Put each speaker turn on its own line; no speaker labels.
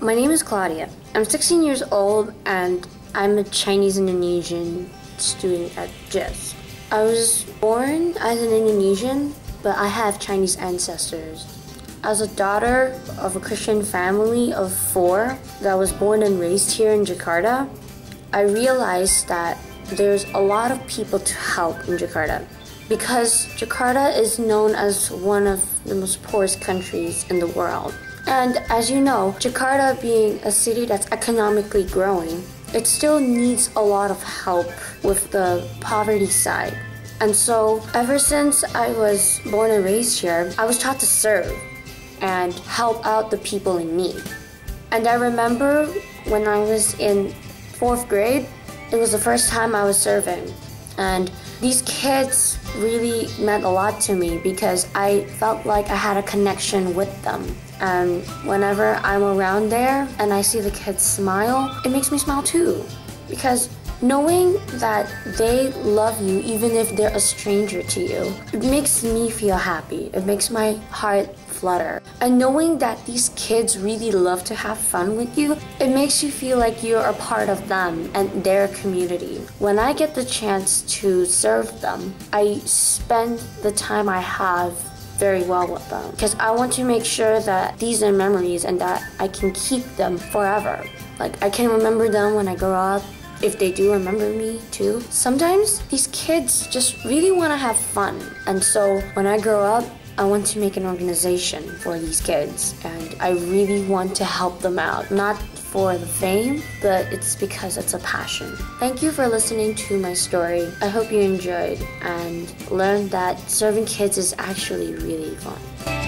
My name is Claudia. I'm 16 years old and I'm a Chinese Indonesian student at JIS. I was born as an Indonesian, but I have Chinese ancestors. As a daughter of a Christian family of four that was born and raised here in Jakarta, I realized that there's a lot of people to help in Jakarta because Jakarta is known as one of the most poorest countries in the world. And as you know, Jakarta being a city that's economically growing, it still needs a lot of help with the poverty side. And so, ever since I was born and raised here, I was taught to serve and help out the people in need. And I remember when I was in fourth grade, it was the first time I was serving. And these kids really meant a lot to me because I felt like I had a connection with them. And whenever I'm around there and I see the kids smile, it makes me smile too. Because knowing that they love you even if they're a stranger to you, it makes me feel happy. It makes my heart flutter. And knowing that these kids really love to have fun with you, it makes you feel like you're a part of them and their community. When I get the chance to serve them, I spend the time I have very well with them because I want to make sure that these are memories and that I can keep them forever. Like I can remember them when I grow up if they do remember me too. Sometimes these kids just really want to have fun. And so when I grow up, I want to make an organization for these kids and I really want to help them out. Not for the fame, but it's because it's a passion. Thank you for listening to my story. I hope you enjoyed and learned that serving kids is actually really fun.